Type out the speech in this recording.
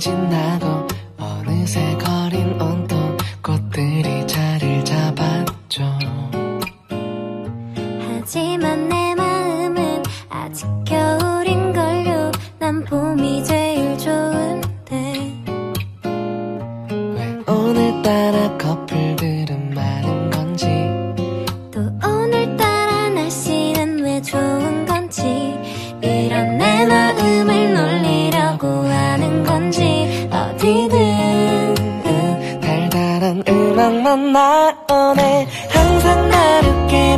지나고 어느새 거린 온통 꽃들이 자리를 잡았죠. 하지만 내 마음은 아직 겨울인걸요. 난 봄이 제일 좋은데. 왜 오늘따라 커플들은 많은 건지? 또 오늘따라 날씨는 왜 좋은 건지 들리는 그 달달한 음악만 나오네 항상 나를 깨